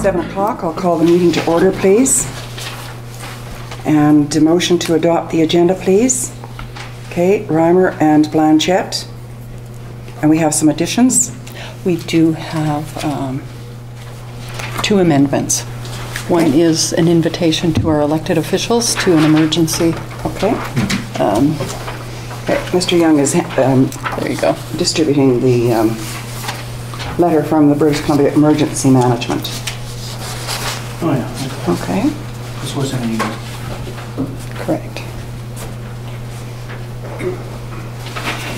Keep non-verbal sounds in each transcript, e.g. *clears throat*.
7 o'clock. I'll call the meeting to order, please. And a motion to adopt the agenda, please. Okay, Reimer and Blanchette. And we have some additions. We do have um, two amendments. One is an invitation to our elected officials to an emergency. Okay? Um, okay, Mr. Young is um, There you go. distributing the um, letter from the British Columbia Emergency Management. Oh, yeah. Okay? This wasn't an email. Correct.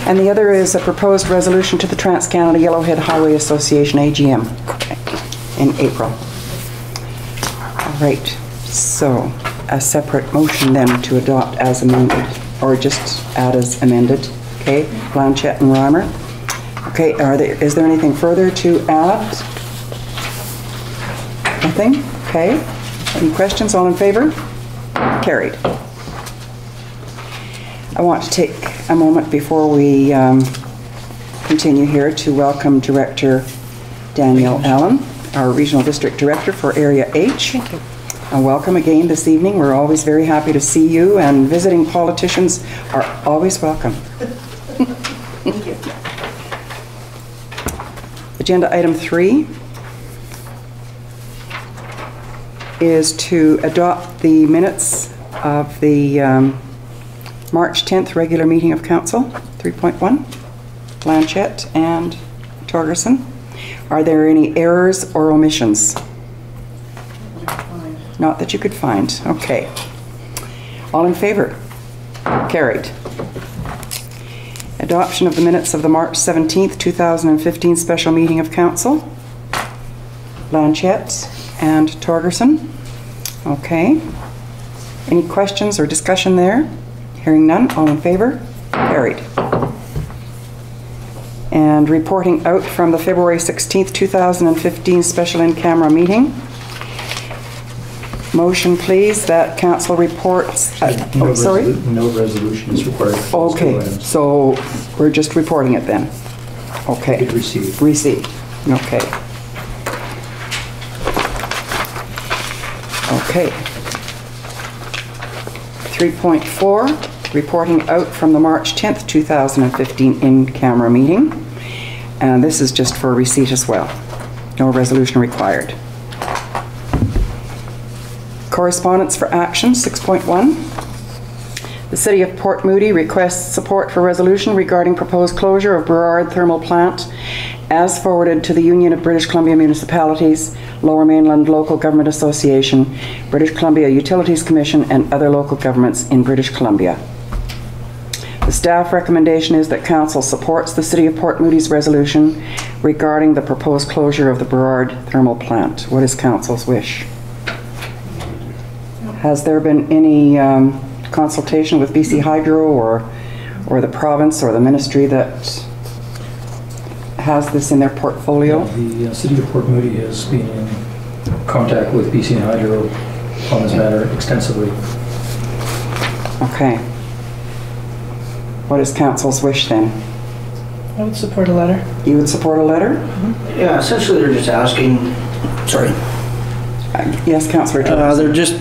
And the other is a proposed resolution to the Trans-Canada Yellowhead Highway Association, AGM, in April. All right, so a separate motion then to adopt as amended, or just add as amended, okay? Blanchette and Reimer. Okay, are there, is there anything further to add? Nothing? Okay. Any questions? All in favor? Carried. I want to take a moment before we um, continue here to welcome Director Daniel Allen, our Regional District Director for Area H. Thank you. And welcome again this evening. We're always very happy to see you, and visiting politicians are always welcome. Thank *laughs* you. Agenda item three is to adopt the minutes of the um, March 10th regular meeting of council, 3.1, Blanchette and Torgerson. Are there any errors or omissions? Not that you could find. Okay. All in favor? Carried. Adoption of the minutes of the March 17th, 2015 special meeting of council. Blanchette and Torgerson. Okay. Any questions or discussion there? Hearing none, all in favor? Carried. And reporting out from the February 16th, 2015 special in-camera meeting. Motion, please, that council reports, uh, No oh, sorry? resolu- No resolution is required. for those two Okay, items. so we're just reporting it then? Okay. Received. Received, okay. Okay. 3.4, reporting out from the March 10th, 2015 in-camera meeting. And this is just for receipt as well. No resolution required. Correspondence for action, 6.1. The City of Port Moody requests support for resolution regarding proposed closure of Burrard Thermal Plant as forwarded to the Union of British Columbia Municipalities, Lower Mainland Local Government Association, British Columbia Utilities Commission, and other local governments in British Columbia. The staff recommendation is that council supports the City of Port Moody's resolution regarding the proposed closure of the Burrard Thermal Plant. What is council's wish? Has there been any um, consultation with BC Hydro or, or the province or the ministry that has this in their portfolio? The uh, city of Port Moody has been in contact with BC Hydro on this matter extensively. Okay. What is council's wish then? I would support a letter. You would support a letter? Yeah, essentially they're just asking, sorry, Uh, Yes, Councillor uh, they're just,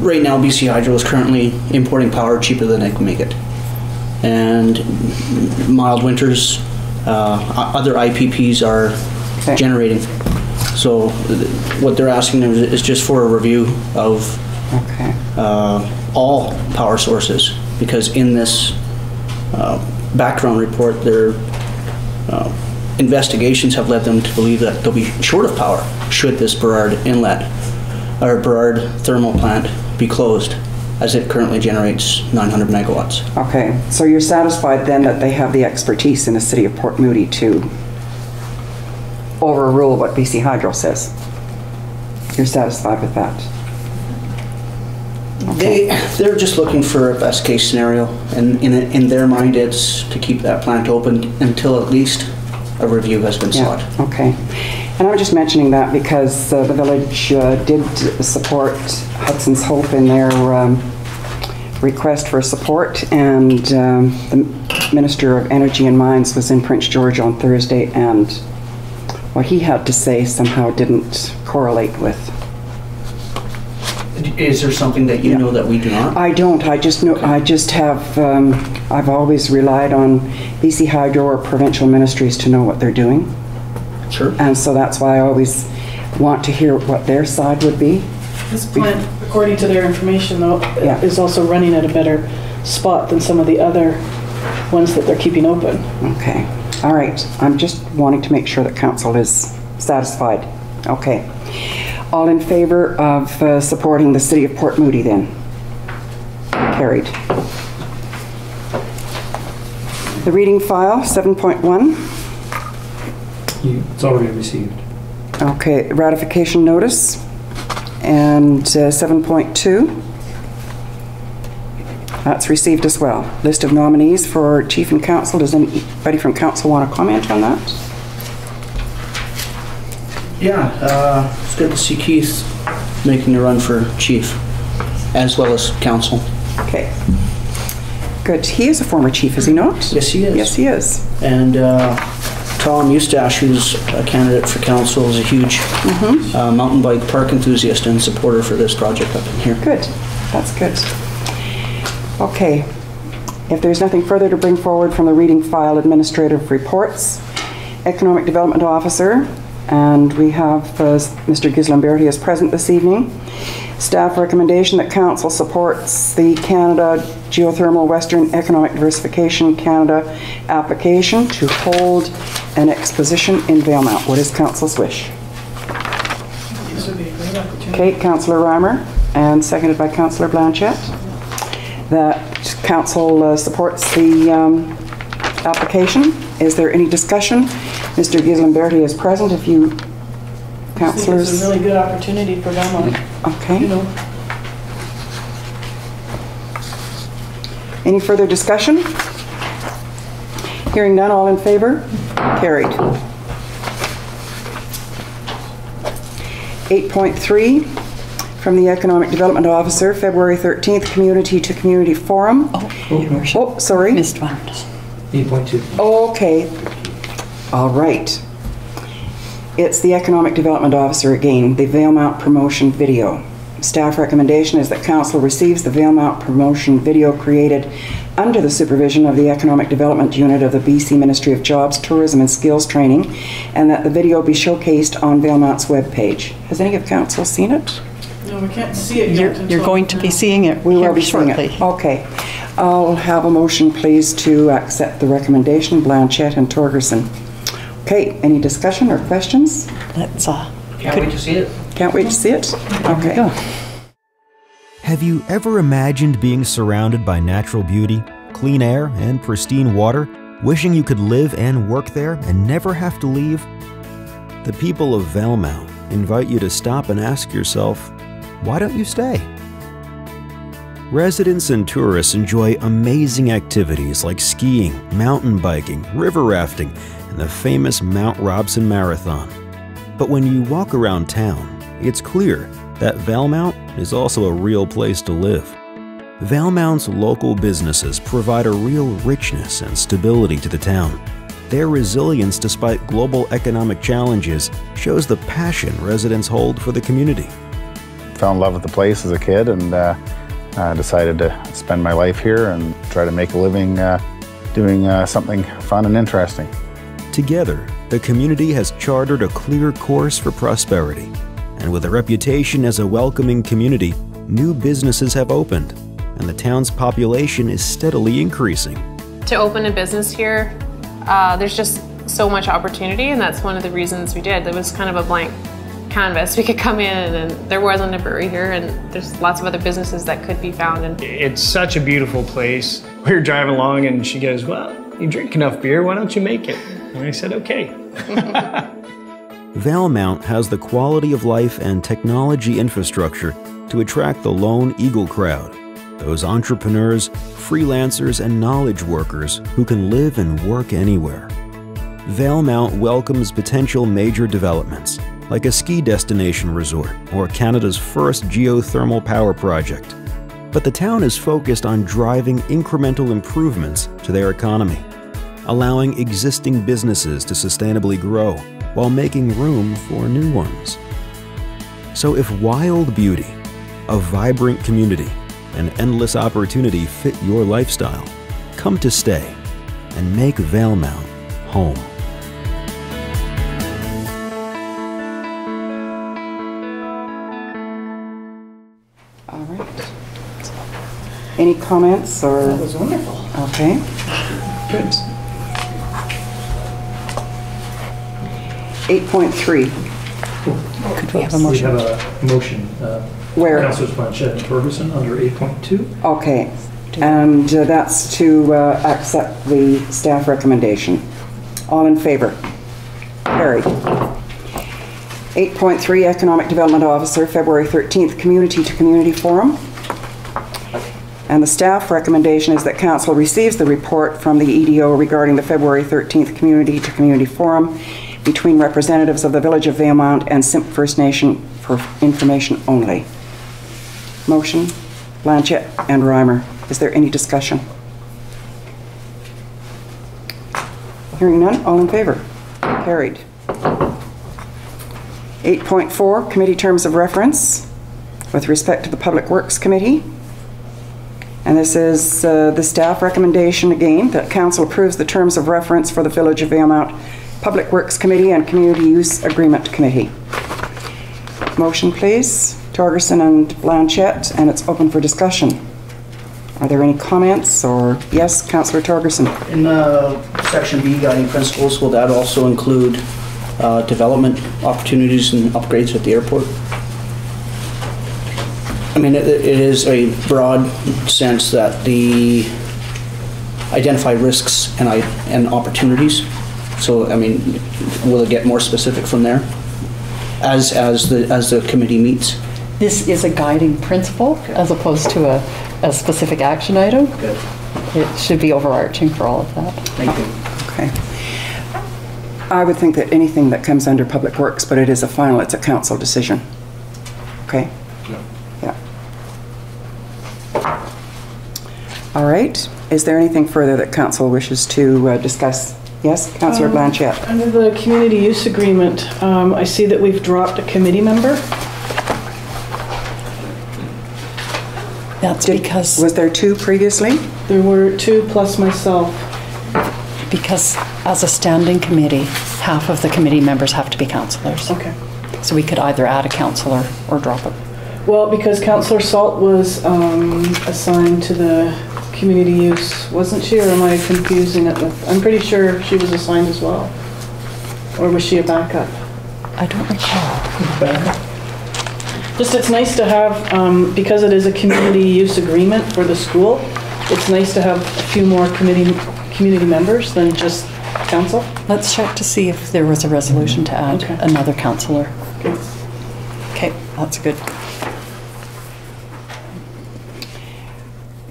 right now BC Hydro is currently importing power cheaper than they can make it. And mild winters, uh, o- other IPPs are Okay. generating. So th- what they're asking is is just for a review of Okay, uh, all power sources, because in this uh, background report, their uh, investigations have led them to believe that they'll be short of power should this Burrard Inlet, or Burrard Thermal Plant be closed, as it currently generates 900 megawatts. okay. So you're satisfied then that they have the expertise in the city of Port Moody to overrule what BC Hydro says? You're satisfied with that? They, they're just looking for a best case scenario, and in, in their mind, it's to keep that plant open until at least a review has been sought. Okay. And I'm just mentioning that because uh, the village uh, did support Hudson's Hope in their um, request for support, and um, the Minister of Energy and Mines was in Prince George on Thursday and what he had to say somehow didn't correlate with. Is there something that you know that we do not? I don't, I just know, I just have, um, I've always relied on BC Hydro or provincial ministries to know what they're doing. Sure. And so that's why I always want to hear what their side would be. This plant, according to their information though, Yeah. is also running at a better spot than some of the other ones that they're keeping open. Okay, all right. I'm just wanting to make sure that council is satisfied. Okay. All in favor of uh, supporting the city of Port Moody then? Carried. The reading file, 7.1. You- It's already received. Okay, ratification notice. And uh, 7.2. That's received as well. List of nominees for chief and council. Does anybody from council want to comment on that? Yeah, uh, it's good to see Keith making a run for chief, as well as council. Okay. Good. He is a former chief, is he not? Yes, he is. Yes, he is. And uh, Tom Eustache, who's a candidate for council, is a huge uh, mountain bike park enthusiast and supporter for this project up in here. Good. That's good. Okay. If there's nothing further to bring forward from the reading file, administrative reports, Economic Development Officer, and we have uh, Mr. Gislimberti is present this evening. Staff recommendation that council supports the Canada Geothermal Western Economic Diversification Canada application to hold an exposition in Valemount. What is council's wish? This would be a great opportunity. Okay, Councillor Reimer, and seconded by Councillor Blanchette, that council uh, supports the um, application. Is there any discussion? Mr. Gislimberti is present if you, think it's a really good opportunity for Valemount, you Okay, know. any further discussion? Hearing none, all in favor? Carried. 8.3, from the Economic Development Officer, February 13th, Community to Community Forum. Oh, Your Worship. Oh, sorry. Missed one. 8.2. Okay. All right. It's the Economic Development Officer again, the Valemount promotion video. Staff recommendation is that council receives the Valemount promotion video created under the supervision of the Economic Development Unit of the BC Ministry of Jobs, Tourism and Skills Training, and that the video be showcased on Valemount's webpage. Has any of council seen it? No, we can't see it You're, until. you're going to be seeing it We will here be seeing it. Okay. I'll have a motion, please, to accept the recommendation, Blanchette and Torgerson. Okay, any discussion or questions? Let's, uh, Can't wait to see it. Can't wait to see it? Okay. Have you ever imagined being surrounded by natural beauty, clean air, and pristine water, wishing you could live and work there and never have to leave? The people of Valemount invite you to stop and ask yourself, why don't you stay? Residents and tourists enjoy amazing activities like skiing, mountain biking, river rafting, and the famous Mount Robson Marathon. But when you walk around town, it's clear that Valemount is also a real place to live. Valemount's local businesses provide a real richness and stability to the town. Their resilience despite global economic challenges shows the passion residents hold for the community. fell in love with the place as a kid and uh, uh, decided to spend my life here and try to make a living uh, doing uh, something fun and interesting. Together, the community has chartered a clear course for prosperity. And with a reputation as a welcoming community, new businesses have opened, and the town's population is steadily increasing. to open a business here, uh, there's just so much opportunity, and that's one of the reasons we did. It was kind of a blank canvas. *laughs* We could come in, and there wasn't a brewery here, and there's lots of other businesses that could be found. And It's such a beautiful place. We were driving along and she goes, Well, you drink enough beer, why don't you make it? And I said, Okay. *laughs* Valemount has the quality of life and technology infrastructure to attract the lone eagle crowd, those entrepreneurs, freelancers, and knowledge workers who can live and work anywhere. Valemount welcomes potential major developments, like a ski destination resort or Canada's first geothermal power project. But the town is focused on driving incremental improvements to their economy, allowing existing businesses to sustainably grow while making room for new ones. So if wild beauty, a vibrant community, and endless opportunity fit your lifestyle, come to stay and make Valemount home. All right. Any comments or? That was wonderful. Okay, good. 8.3, Could we have a We motion? have a motion. uh, Where? Councilors Blanchette and Torgerson under 8.2. okay. And uh, that's to uh, accept the staff recommendation. All in favor? Carried. 8.3, Economic Development Officer, February 13th, Community to Community Forum. And the staff recommendation is that council receives the report from the EDO regarding the February 13th Community to Community Forum between representatives of the Village of Valemount and Simpcw First Nation for information only. Motion, Blanchette and Reimer. Is there any discussion? Hearing none, all in favor? Carried. 8.4, Committee Terms of Reference with respect to the Public Works Committee. And this is uh, the staff recommendation again, that council approves the terms of reference for the Village of Valemount Public Works Committee and Community Use Agreement Committee. Motion, please. Torgerson and Blanchette, and it's open for discussion. Are there any comments, or, yes, Councillor Torgerson? In uh, section B, guiding principles, will that also include uh, development opportunities and upgrades at the airport? I mean, it it is a broad sense that the identify risks and I, and opportunities. So, I mean, will it get more specific from there? As, as the, as the committee meets? This is a guiding principle as opposed to a, a specific action item. Good. It should be overarching for all of that. Thank you. Okay. I would think that anything that comes under Public Works, but it is a final, it's a council decision. Okay? Yeah. All right. Is there anything further that council wishes to uh, discuss? Yes, Councillor Blanchette? Under the community use agreement, um, I see that we've dropped a committee member. That's Did- because, Was there two previously? There were two plus myself. because as a standing committee, half of the committee members have to be councillors. Okay. So we could either add a councillor or drop it. Well, because Councillor Salt was um, assigned to the community use, wasn't she, or am I confusing it with, I'm pretty sure she was assigned as well. Or was she a backup? I don't recall. Just, it's nice to have, um, because it is a community use agreement for the school, it's nice to have a few more committee, community members than just council. Let's check to see if there was a resolution to add Okay. another councillor. Okay. Okay, that's good.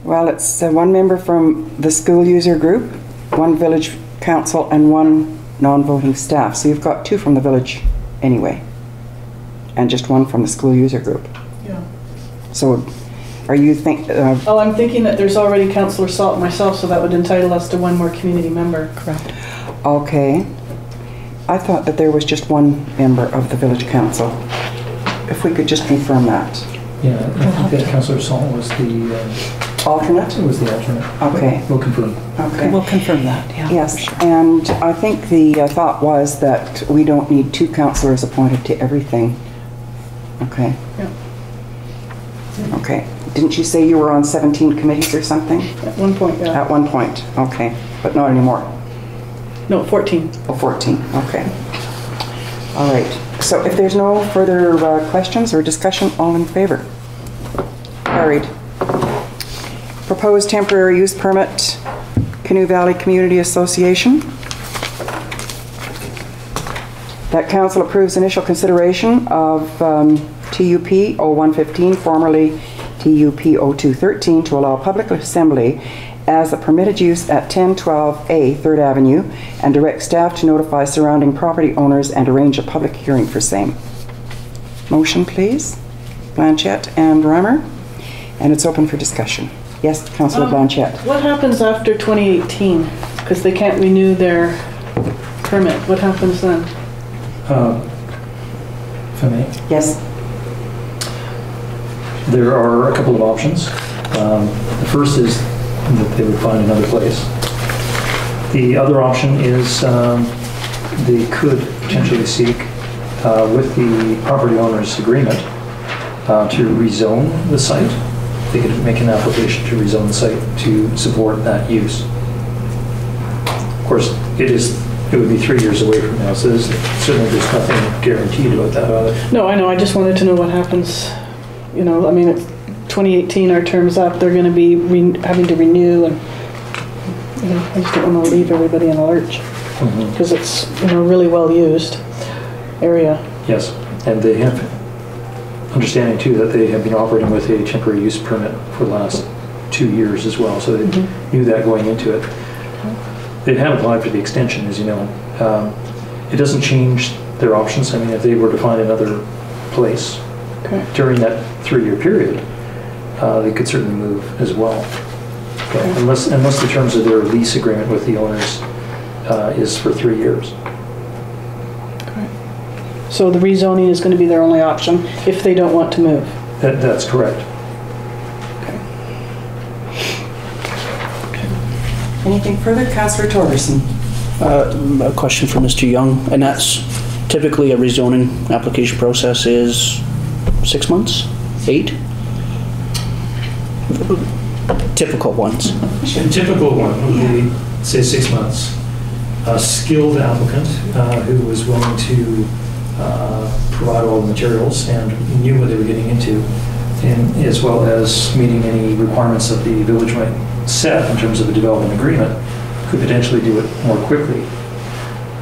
Well, it's uh, one member from the school user group, one village council, and one non-voting staff. So you've got two from the village anyway, and just one from the school user group. Yeah. So are you think, uh, Oh, I'm thinking that there's already Councillor Salt and myself, so that would entitle us to one more community member. Correct. okay. I thought that there was just one member of the village council. If we could just confirm that. Yeah, I think that Councilor Salt was the, uh, Alternate? was the alternate. Okay. We'll confirm. Okay. We'll confirm that, yeah. Yes, sure. and I think the uh, thought was that we don't need two councillors appointed to everything. Okay. Yeah. Okay. Didn't you say you were on 17 committees or something? At one point, yeah. At one point, okay, but not anymore. No, 14. Oh, 14, okay. All right, so if there's no further uh, questions or discussion, all in favor? Carried. Proposed temporary use permit, Canoe Valley Community Association. That council approves initial consideration of um, TUP 0115, formerly TUP 0213, to allow public assembly as a permitted use at 1012A 3rd Avenue and direct staff to notify surrounding property owners and arrange a public hearing for same. Motion, please. Blanchette and Reimer. And it's open for discussion. Yes, Councillor Um, Blanchette. What happens after 2018? Because they can't renew their permit. What happens then? If I may, Yes. there are a couple of options. Um, The first is that they would find another place. The other option is um, they could potentially seek, uh, with the property owner's agreement, uh, to rezone the site. They could make an application to rezone the site to support that use. Of course, it is, it would be three years away from now, so there's, certainly there's nothing guaranteed about that either. No, I know, I just wanted to know what happens, you know, I mean, it's 2018, our term's up, they're gonna be re- having to renew, and, you know, I just don't wanna leave everybody in a lurch, mm-hmm. because it's, you know, really well-used area. Yes, and they have, understanding too, that they have been operating with a temporary use permit for the last two years as well, so they knew that going into it. They have applied for the extension, as you know. Um, It doesn't change their options, I mean, if they were to find another place Okay. during that three-year period, uh, they could certainly move as well. But Unless, unless the terms of their lease agreement with the owners uh, is for three years. So the rezoning is gonna be their only option if they don't want to move. That, that's correct. Okay. Anything further? Councillor Torgerson? Uh, A question for Mr. Young, and that's typically a rezoning application process is six months, eight? Typical ones. A typical one would be, say, six months. A skilled applicant uh, who was willing to uh, provide all the materials and knew what they were getting into, and as well as meeting any requirements that the village might set in terms of a development agreement, could potentially do it more quickly.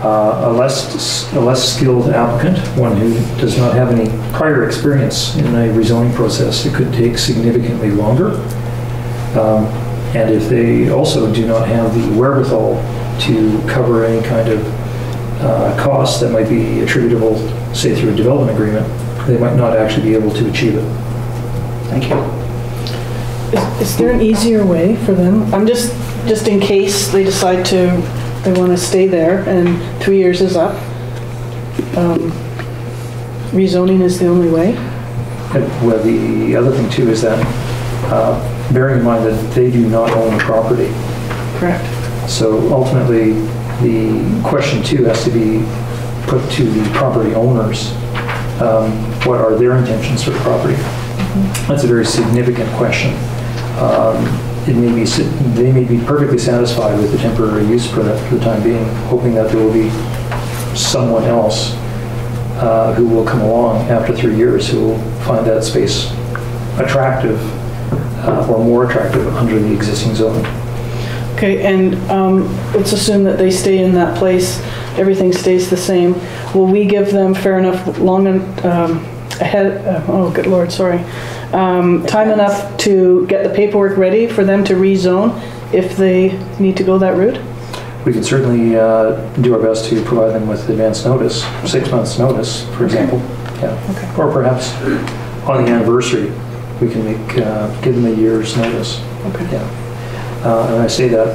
Uh, A less, a less skilled applicant, one who does not have any prior experience in a rezoning process, it could take significantly longer. Um, And if they also do not have the wherewithal to cover any kind of uh, costs that might be attributable, say through a development agreement, they might not actually be able to achieve it. Thank you. Is, is there an easier way for them? I'm just, just in case they decide to, they wanna stay there and three years is up. Um, Rezoning is the only way? And Well, the other thing too is that, uh, bearing in mind that they do not own the property, Correct. So ultimately, the question too has to be put to the property owners. Um, What are their intentions for the property? That's a very significant question. Um, It may be, they may be perfectly satisfied with the temporary use permit for the time being, hoping that there will be someone else uh, who will come along after three years who will find that space attractive uh, or more attractive under the existing zoning. Okay, and um, let's assume that they stay in that place, everything stays the same. Will we give them fair enough, long, en- um, ahead, uh, oh, good lord, sorry, um, time enough to get the paperwork ready for them to rezone if they need to go that route? We can certainly uh, do our best to provide them with advance notice, six months' notice, for example. Yeah. Okay. Or perhaps on the anniversary, we can make, uh, give them a year's notice. Okay. Yeah. Uh, And I say that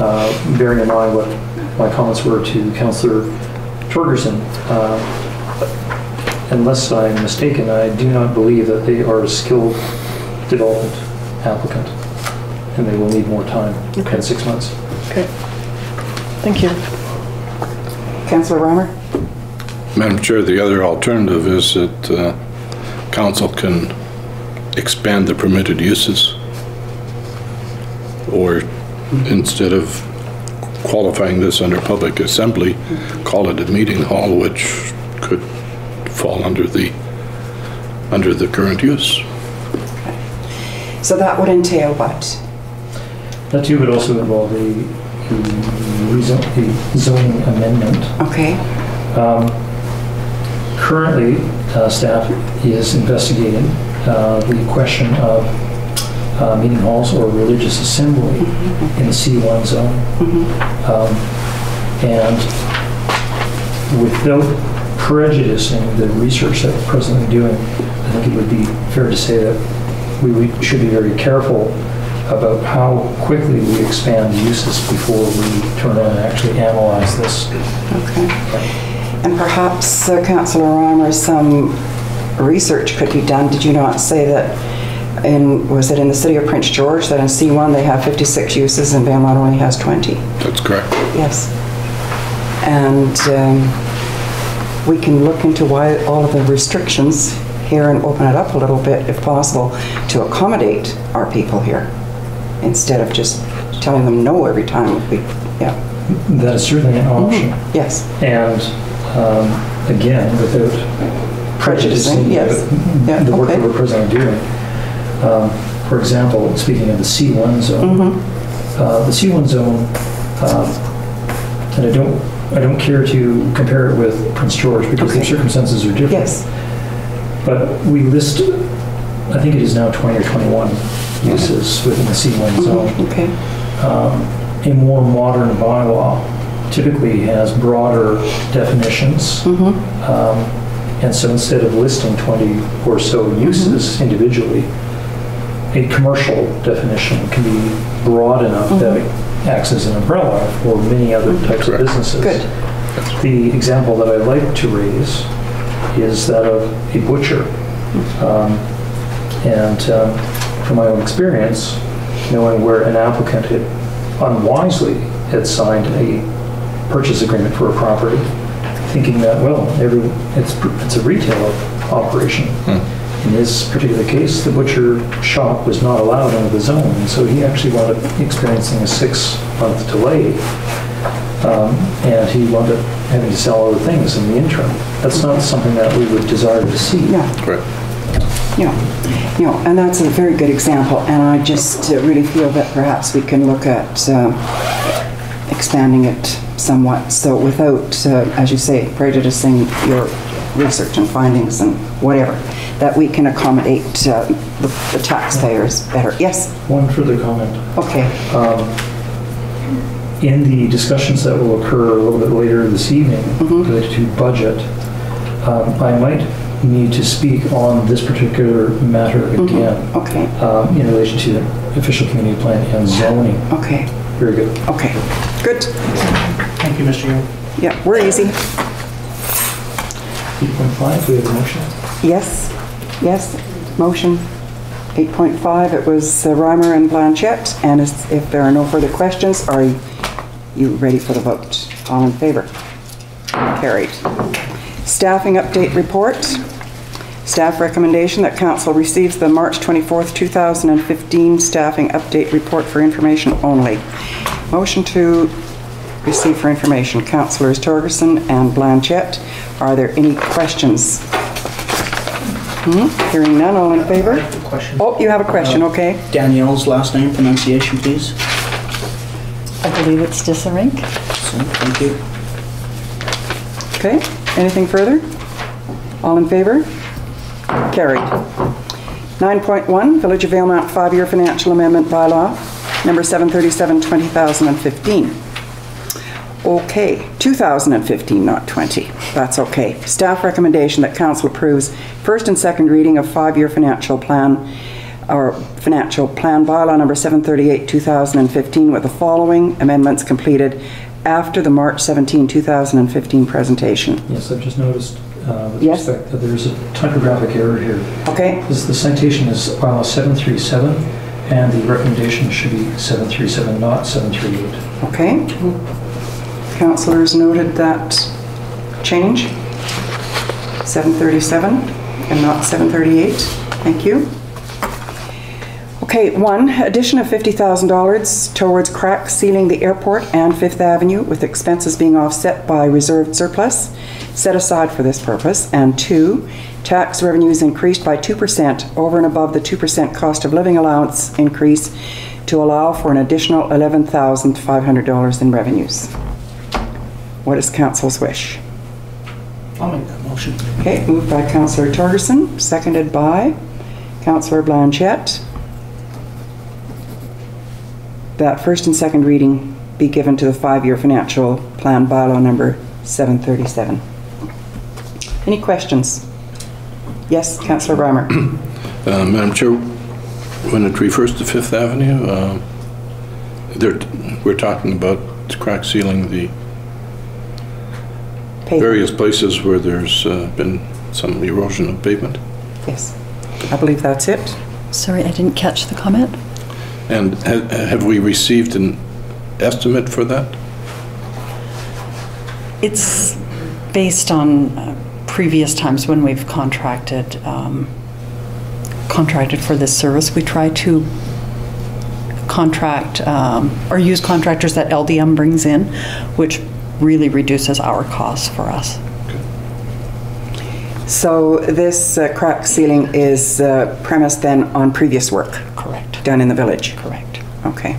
uh, bearing in mind what my comments were to Councillor Torgerson. uh, Unless I'm mistaken, I do not believe that they are a skilled development applicant, and they will need more time than six months. Okay. Thank you. Councillor Reimer? Madam Chair, the other alternative is that uh, council can expand the permitted uses, or instead of qualifying this under public assembly, call it a meeting hall, which could fall under the, under the current use. So that would entail what? That too would also involve a, a rezo- zoning amendment. Okay, Um, Currently, uh, staff is investigating uh, the question of uh, meeting halls or religious assembly in the C1 zone. Um, And without prejudicing the research that we're presently doing, I think it would be fair to say that we we should be very careful about how quickly we expand the uses before we turn around and actually analyze this. okay. And perhaps, uh, Councillor Reimer, some research could be done. Did you not say that in, was it in the city of Prince George, that in C1 they have 56 uses and Valemount only has 20? That's correct. Yes. And um, we can look into why all of the restrictions here and open it up a little bit, if possible, to accommodate our people here, instead of just telling them no every time. We, yeah, That is certainly an option. yes. And um, again, without Prejudicing, prejudicing yes. Yeah, the the work that we're presently doing. Um, For example, speaking of the C1 zone, Mm-hmm. uh, the C1 zone, um, and I don't, I don't care to compare it with Prince George because the circumstances are different. Yes, But we list, I think it is now 20 or 21 uses within the C1 zone. okay, Um, A more modern bylaw typically has broader definitions. Um, And so instead of listing 20 or so uses individually, a commercial definition can be broad enough that it acts as an umbrella for many other types of businesses. Good. The example that I like to raise is that of a butcher. Um, And um, from my own experience, knowing where an applicant had unwisely had signed a purchase agreement for a property, thinking that, well, every, it's, it's a retail operation. In this particular case, the butcher shop was not allowed under the zone, and so he actually wound up experiencing a six-month delay. Um, And he wound up having to sell other things in the interim. That's not something that we would desire to see. yeah. Correct. Yeah, you know, and that's a very good example, and I just uh, really feel that perhaps we can look at um, expanding it somewhat, so without, uh, as you say, prejudicing your research and findings and whatever, that we can accommodate uh, the the taxpayers better. Yes, One further comment. okay, In the discussions that will occur a little bit later this evening related to budget, um, I might need to speak on this particular matter again okay, um, in relation to the official community plan and zoning. okay, Very good. okay, good. Thank you, Mr. Young. Yeah, we're easy. 8.5, we have a motion. Yes, yes, motion 8.5, it was uh, Reimer and Blanchette, and if there are no further questions, are you ready for the vote? All in favor? Carried. Staffing update report. Staff recommendation that council receives the March 24th, 2015 staffing update report for information only. Motion to receive for information, Councilors Torgerson and Blanchette. Are there any questions? Hmm, Hearing none, all in favor? Question. Oh, you have a question, okay. Danielle's last name pronunciation, please. I believe it's Disarink. So, Thank you. Okay, anything further? All in favor? Carried. 9.1, Village of Valemount five-year financial amendment bylaw, number 737, 2015. Okay, 2015, not 20. That's okay. Staff recommendation that council approves first and second reading of five-year financial plan, or financial plan bylaw number 738, 2015, with the following amendments completed after the March 17, 2015 presentation. Yes, I've just noticed uh, with Yes. respect that there's a typographic error here. Okay? This- The citation is bylaw 737, and the recommendation should be 737, not 738. Okay. Councilors noted that change, 737 and not 738. Thank you. Okay, one, addition of $50,000 towards crack sealing the airport and Fifth Avenue with expenses being offset by reserved surplus set aside for this purpose. And two, tax revenues increased by 2% over and above the 2% cost of living allowance increase to allow for an additional $11,500 in revenues. What is council's wish? I'll make that motion. Okay, moved by Councillor Torgerson, seconded by Councillor Blanchette. That first and second reading be given to the five-year financial plan bylaw number 737. Any questions? Yes, Councillor Reimer. *clears throat* Uh, Madam Chair, when it refers to Fifth Avenue, uh, we're talking about crack sealing the Pavement. various places where there's uh, been some erosion of pavement. Yes. I believe that's it. Sorry, I didn't catch the comment. And ha- have we received an estimate for that? It's based on uh, previous times when we've contracted, um, contracted for this service. We try to contract, um, or use contractors that LDM brings in, which really reduces our costs for us. So this uh, crack sealing is uh, premised then on previous work Correct. done in the village? Correct. Okay.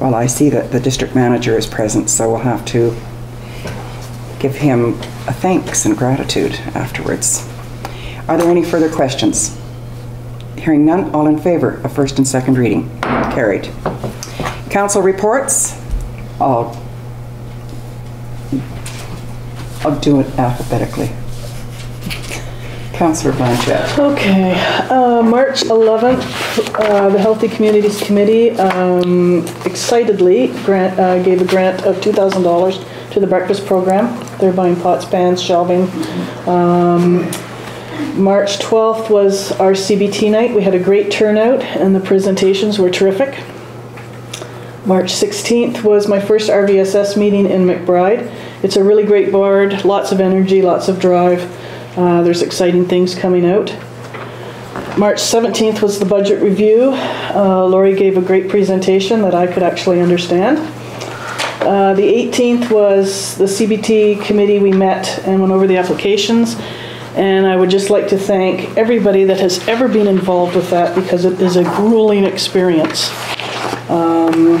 Well, I see that the district manager is present, so we'll have to give him a thanks and gratitude afterwards. Are there any further questions? Hearing none, all in favor of first and second reading? Carried. Council reports? I'll, I'll do it alphabetically. Councillor Blanchette. Okay, uh, March 11th, uh, the Healthy Communities Committee um, excitedly grant, uh, gave a grant of $2,000 to the breakfast program. They're buying pots, pans, shelving. Um, March 12th was our CBT night. We had a great turnout and the presentations were terrific. March 16th was my first RVSS meeting in McBride. It's a really great board, lots of energy, lots of drive. Uh, There's exciting things coming out. March 17th was the budget review. Uh, Lori gave a great presentation that I could actually understand. Uh, The 18th was the CBT committee. We met and went over the applications. And I would just like to thank everybody that has ever been involved with that because it is a grueling experience. Um,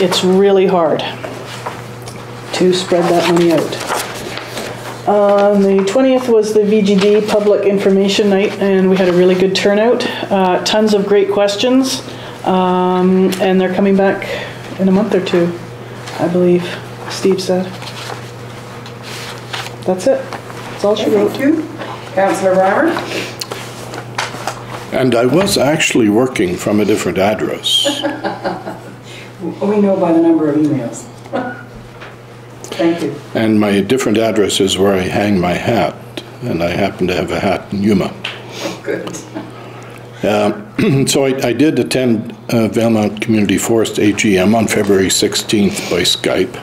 It's really hard to spread that money out. Um, the 20th was the VGD Public Information Night, and we had a really good turnout. Uh, tons of great questions, um, and they're coming back in a month or two, I believe, Steve said. That's it. That's all she wrote. Thank you. Councillor Reimer? And I was actually working from a different address. *laughs* We know by the number of emails. Thank you. And my different address is where I hang my hat, and I happen to have a hat in Yuma. Good. *clears throat* So I, I did attend uh, Valemount Community Forest AGM on February 16th by Skype,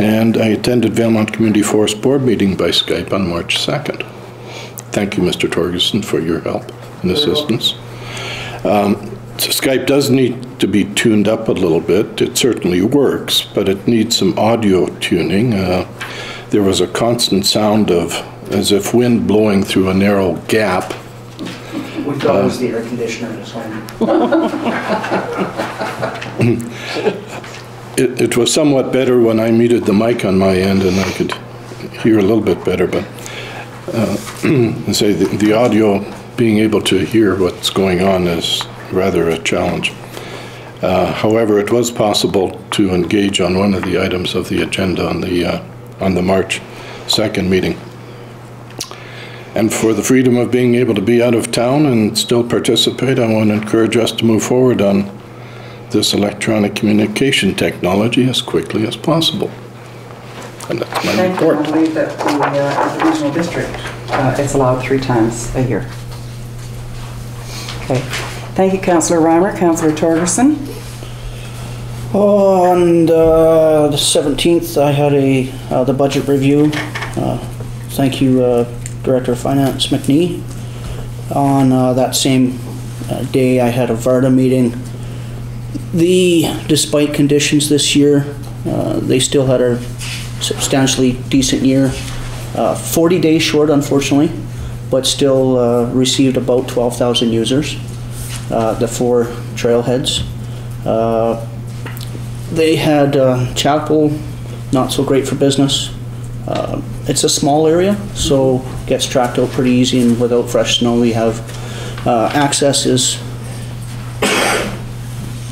and I attended Valemount Community Forest Board meeting by Skype on March 2nd. Thank you, Mr. Torgerson, for your help and assistance. Um, so Skype does need to be tuned up a little bit. It certainly works, but it needs some audio tuning. Uh, There was a constant sound of, as if wind blowing through a narrow gap We thought it was the air conditioner home. *laughs* It, it was somewhat better when I muted the mic on my end and I could hear a little bit better, but, uh, *clears throat* say, the, the audio, being able to hear what's going on is rather a challenge. Uh, however, it was possible to engage on one of the items of the agenda on the, uh, on the March 2nd meeting. And for the freedom of being able to be out of town and still participate, I want to encourage us to move forward on this electronic communication technology as quickly as possible. And that's my you. I believe that the, uh, regional district, uh, it's allowed three times a year. Okay. Thank you, Councillor Reimer. Councillor Torgerson? On uh, the 17th, I had a, uh, the budget review. Uh, Thank you, uh, Director of Finance McNee. On uh, that same uh, day, I had a VARDA meeting. The, despite conditions this year, they still had a substantially decent year. Uh, 40 days short, unfortunately, but still uh, received about 12,000 users, uh, the four trailheads. Uh, they had uh, chapel, not so great for business. Uh, it's a small area, so gets tracked out pretty easy, and without fresh snow, we have access is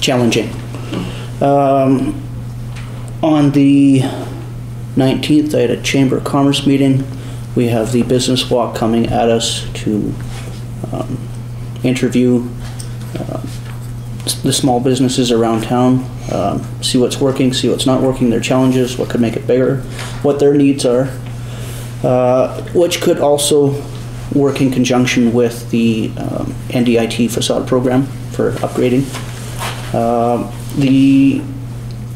challenging. Um, on the 19th, I had a Chamber of Commerce meeting. We have the business walk coming at us to um, interview uh, the small businesses around town, um, see what's working, see what's not working, their challenges, what could make it bigger, what their needs are, uh, which could also work in conjunction with the um, NDIT facade program for upgrading. Um, the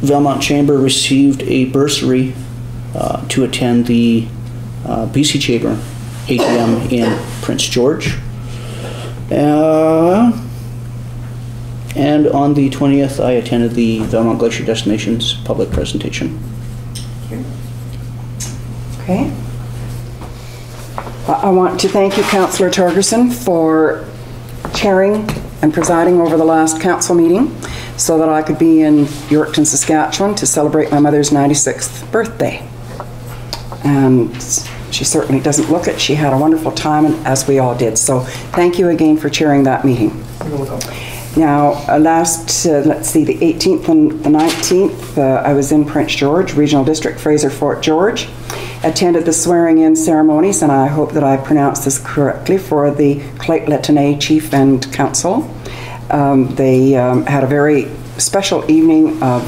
Valemount Chamber received a bursary uh, to attend the uh, BC Chamber AGM in Prince George. Uh, and on the 20th, I attended the Valemount Glacier Destinations public presentation. Okay. I I want to thank you, Councillor Torgerson, for chairing and presiding over the last council meeting so that I could be in Yorkton, Saskatchewan to celebrate my mother's 96th birthday. And she certainly doesn't look it. She had a wonderful time, and as we all did. So thank you again for chairing that meeting. Now, uh, last, uh, let's see, the 18th and the 19th, uh, I was in Prince George, Regional District, Fraser Fort George. Attended the swearing-in ceremonies, and I hope that I pronounced this correctly, for the Lheidli T'enneh Chief and Council. Um, They um, had a very special evening of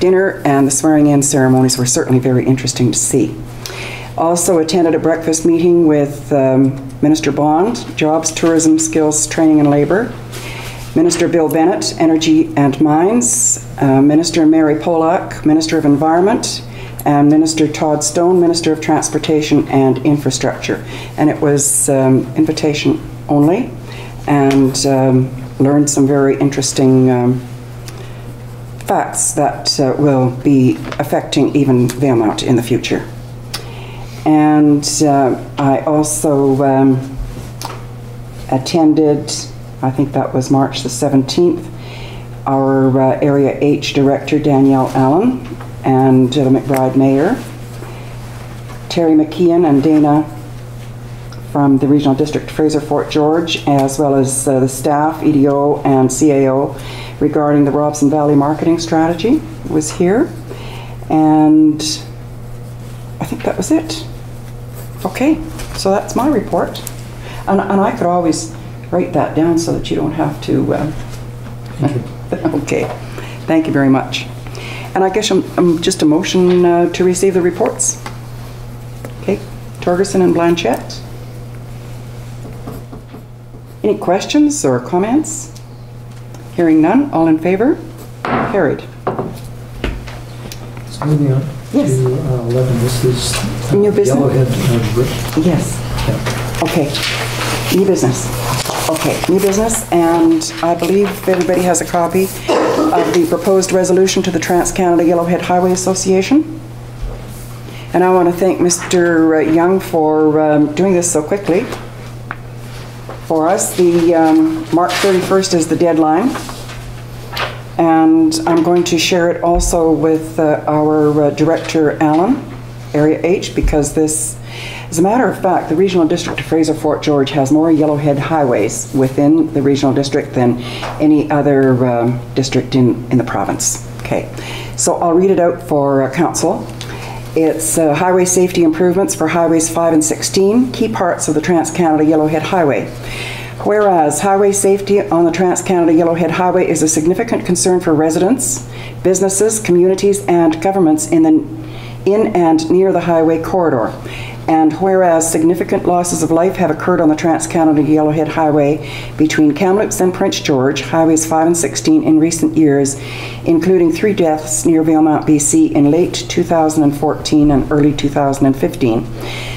dinner, and the swearing-in ceremonies were certainly very interesting to see. Also attended a breakfast meeting with um, Minister Bond, Jobs, Tourism, Skills, Training and Labor, Minister Bill Bennett, Energy and Mines, uh, Minister Mary Polak, Minister of Environment, and Minister Todd Stone, Minister of Transportation and Infrastructure. And it was um, invitation only, and um, learned some very interesting um, facts that uh, will be affecting even Valemount in the future. And uh, I also um, attended, I think that was March the 17th, our uh, Area H Director Danielle Alan and uh, McBride Mayor, Terry McKeon and Dana from the Regional District Fraser Fort George, as well as uh, the staff, EDO and CAO, regarding the Robson Valley marketing strategy was here. And I think that was it. Okay, so that's my report. And, and I could always write that down so that you don't have to. Uh, *laughs* okay, thank you very much. And I guess I'm, I'm just a motion uh, to receive the reports. Okay, Torgerson and Blanchette. Any questions or comments? Hearing none, all in favor? Carried. So moving on Yes. to uh, 11, this is New business? Yellowhead uh. Yes. Yeah. Okay, new business. Okay, new business, and I believe everybody has a copy of the proposed resolution to the Trans-Canada Yellowhead Highway Association. And I want to thank Mr. Young for um, doing this so quickly for us. The um, March 31st is the deadline. And I'm going to share it also with uh, our uh, Director, Alan, Area H, because this, as a matter of fact, the Regional District of Fraser Fort George has more Yellowhead highways within the Regional District than any other um, district in, in the province. Okay, so I'll read it out for uh, Council. It's uh, highway safety improvements for highways 5 and 16, key parts of the Trans-Canada Yellowhead Highway. Whereas highway safety on the Trans-Canada Yellowhead Highway is a significant concern for residents, businesses, communities, and governments in, the, in and near the highway corridor. And whereas significant losses of life have occurred on the Trans-Canada Yellowhead Highway between Kamloops and Prince George, highways 5 and 16 in recent years, including three deaths near Valemount, BC in late 2014 and early 2015.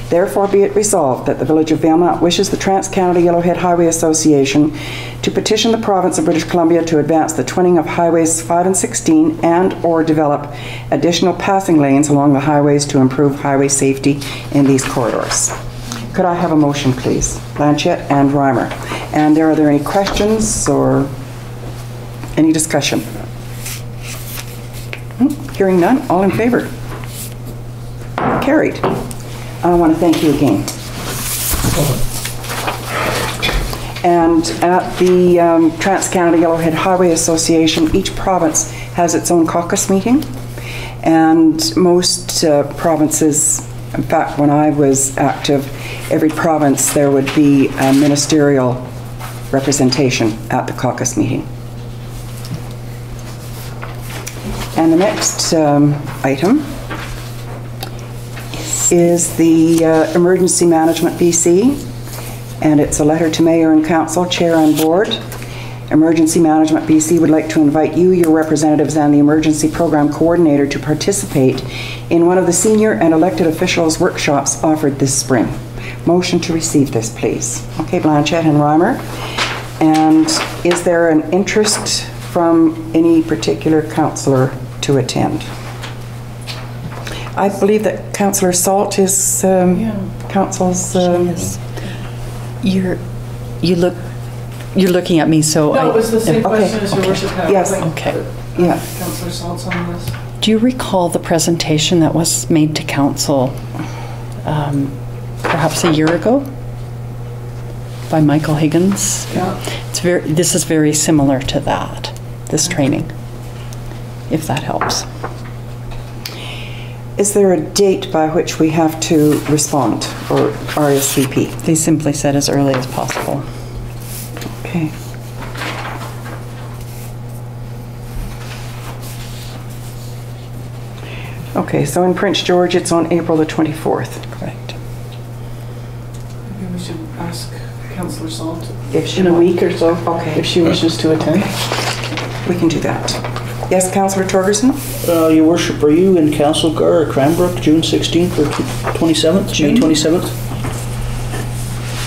Therefore be it resolved that the Village of Valemount wishes the Trans-Canada Yellowhead Highway Association to petition the Province of British Columbia to advance the twinning of highways 5 and 16 and/or develop additional passing lanes along the highways to improve highway safety in these corridors. Could I have a motion, please? Blanchette and Reimer. And are there any questions or any discussion? Hmm, Hearing none, all in favor? Carried. I want to thank you again. And at the um, Trans-Canada Yellowhead Highway Association, each province has its own caucus meeting. And most uh, provinces, in fact, when I was active, every province there would be a ministerial representation at the caucus meeting. And the next um, item is the uh, Emergency Management BC, and it's a letter to Mayor and Council, Chair and Board, Emergency Management BC would like to invite you, your representatives, and the Emergency Program Coordinator to participate in one of the senior and elected officials workshops offered this spring. Motion to receive this, please. Okay, Blanchette and Reimer. And is there an interest from any particular councillor to attend? I believe that Councillor Salt is um, council's... um, You're, you look, you're looking at me, so I... No, it was the same Okay, question as your okay. worship had. Yes. Okay. Yeah. Councillor Salt's on this. Do you recall the presentation that was made to council um, perhaps a year ago by Michael Higgins? Yeah. It's very, this is very similar to that, this training, if that helps. Is there a date by which we have to respond or RSVP? They simply said as early as possible. Okay. Okay, so in Prince George, it's on April the 24th. Correct. Maybe we should ask Councillor Salt If she in a week or so, Okay. if she wishes to attend. We can do that. Yes, Councillor Torgerson? Uh, Your worship, are you in Castlegar or Cranbrook, June 16th or 27th, May 27th?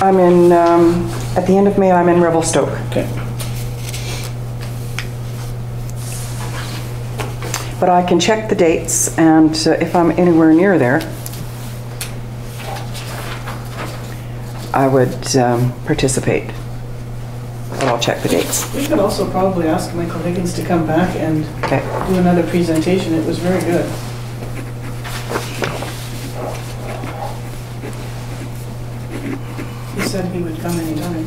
I'm in, um, at the end of May, I'm in Revelstoke. Okay. But I can check the dates, and uh, if I'm anywhere near there, I would um, participate. But I'll check the dates. We could also probably ask Michael Higgins to come back and Okay. do another presentation. It was very good. He said he would come anytime.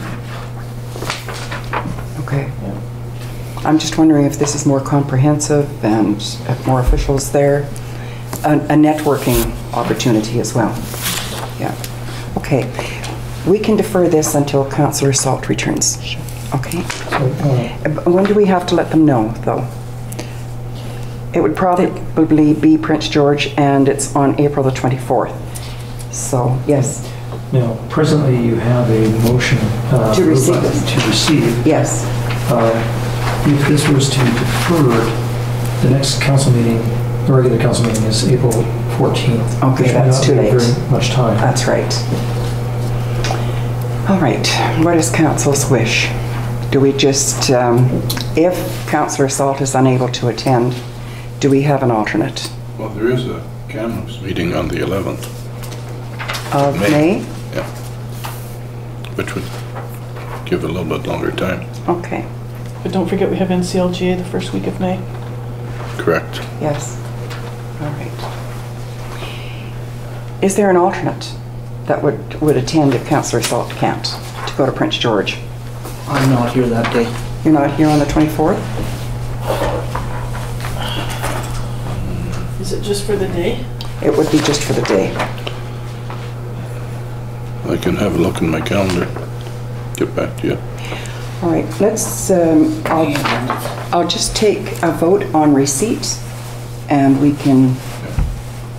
Okay. I'm just wondering if this is more comprehensive and have more officials there. A a networking opportunity as well. Yeah. Okay. We can defer this until Councillor Salt returns. Sure. Okay. So, uh, Uh, When do we have to let them know, though? It would probably be Prince George, and it's on April the 24th. So, yes, Now, presently, you have a motion. uh, To receive this. To receive. yes. Uh, If this was to defer, the next council meeting, the regular council meeting is April 14th. Okay, which may that's not too be late. Very much time. That's right. All right, what is council's wish? Do we just, um, if Councillor Salt is unable to attend, do we have an alternate Well, there is a CAMS meeting on the 11th, of May. May? yeah, which would give a little bit longer time. Okay, But don't forget, we have NCLGA the first week of May. Correct. yes. All right. Is there an alternate that would, would attend if Councillor Salt can't, to go to Prince George? I'm not here that day. You're not here on the 24th? Is it just for the day? It would be just for the day. I can have a look in my calendar, get back to you. All right, let's, um, I'll, I'll just take a vote on receipt, and we can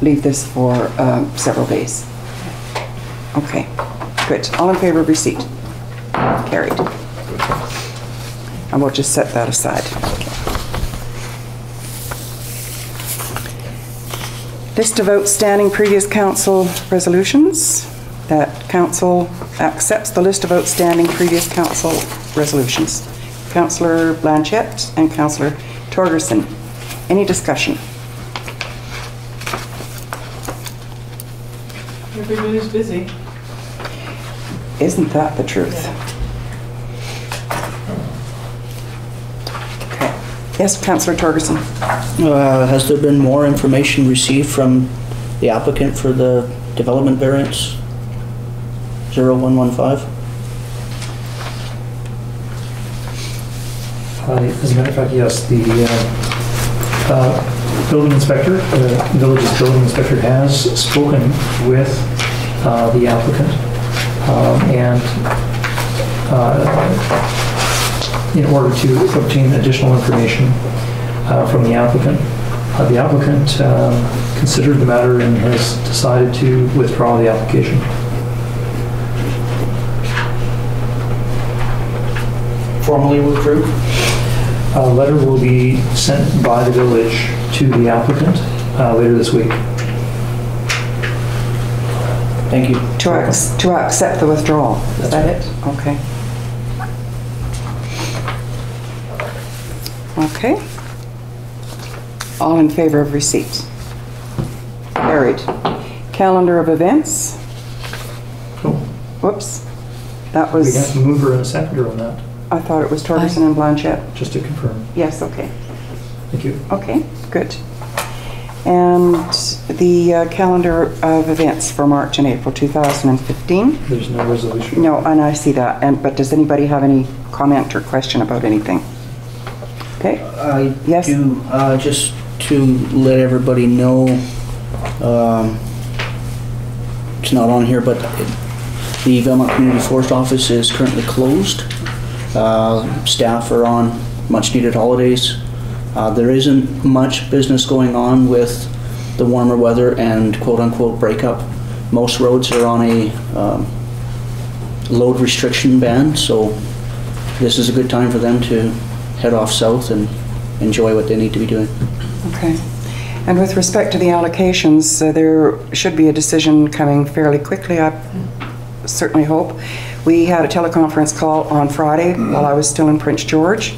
leave this for um, several days. Okay, good. All in favor of receipt? Carried. And we'll just set that aside. List of outstanding previous council resolutions. That council accepts the list of outstanding previous council resolutions. Councillor Blanchette and Councillor Torgerson. Any discussion? Everybody's busy. Isn't that the truth? Okay. Yes, Councillor Torgerson. Uh, Has there been more information received from the applicant for the development variance 0115? Uh, As a matter of fact, yes, the uh, uh, building inspector, the village's building inspector has spoken with uh, the applicant, um, and uh, in order to obtain additional information uh, from the applicant, Uh, The applicant um, considered the matter and has decided to withdraw the application. Formally withdrew? A letter will be sent by the village to the applicant uh, later this week. Thank you. To ac- to accept the withdrawal, is That's that it? Okay. Okay. All in favor of receipt? Carried. Calendar of events? Cool. Whoops. That was. We have a mover and a seconder on that, I thought it was Torgerson and Blanchette. just to confirm. Yes, okay. Thank you. Okay, good. And the uh, calendar of events for March and April 2015? There's no resolution. No, and I see that, and, but does anybody have any comment or question about anything? Okay, I Yes? do, uh, just to let everybody know, um, it's not on here, but the Valemount Community Forest Office is currently closed. Uh, Staff are on much-needed holidays. Uh, There isn't much business going on with the warmer weather and quote-unquote breakup. Most roads are on a um, load restriction ban, so this is a good time for them to head off south and enjoy what they need to be doing. okay. And with respect to the allocations, uh, there should be a decision coming fairly quickly, I certainly hope. We had a teleconference call on Friday while I was still in Prince George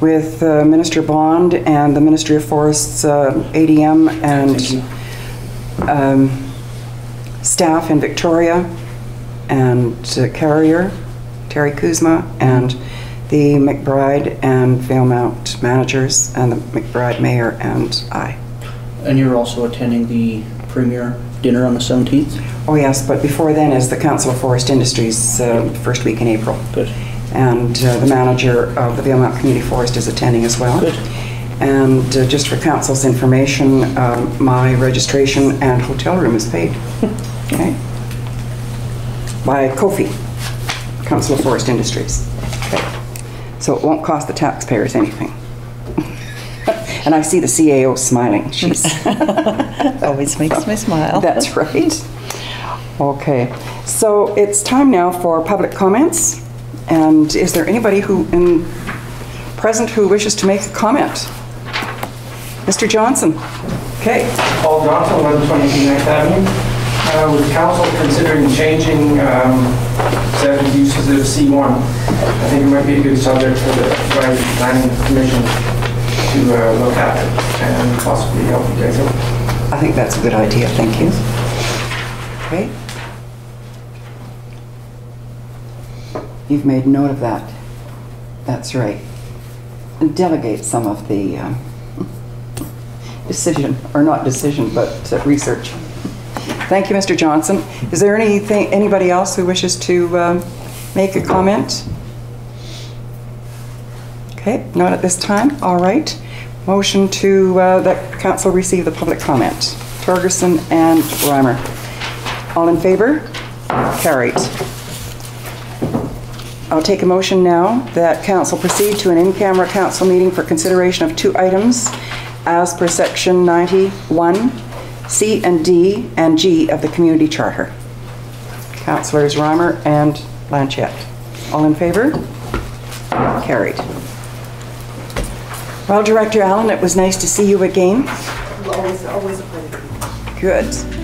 with uh, Minister Bond and the Ministry of Forests uh, ADM and um, staff in Victoria and uh, Carrier, Terry Kuzma, and the McBride and Valemount managers, and the McBride mayor and I. And you're also attending the premier dinner on the 17th? Oh, yes, but before then is the Council of Forest Industries, uh, first week in April. Good. And uh, the manager of the Valemount Community Forest is attending as well. Good. And uh, just for council's information, um, my registration and hotel room is paid. *laughs* Okay? By COFI, Council of Forest Industries. Okay. So it won't cost the taxpayers anything. And I see the CAO smiling. She's *laughs* Always makes me smile. *laughs* That's right. Okay, so it's time now for public comments. And is there anybody who, in present, who wishes to make a comment? Mr. Johnson? Okay, Paul Johnson, 1122 Ninth Avenue. Uh, With council considering changing um, certain uses of C1, I think it might be a good subject for the Planning Commission to uh, look at and possibly help you guys out. I think that's a good idea, thank you. Okay. You've made note of that. That's right. And Delegate some of the um, *laughs* decision, or not decision, but uh, research. Thank you, Mr. Johnson. Is there anything, anybody else who wishes to um, make a comment? Okay, not at this time, all right. Motion to, uh, that council receive the public comment. Torgerson and Reimer. All in favor? Carried. I'll take a motion now that council proceed to an in-camera council meeting for consideration of two items as per section 91, C and D and G of the community charter. Councilors Reimer and Blanchette. All in favor? Carried. Well, Director Alan, it was nice to see you again. Always, always a pleasure. Good.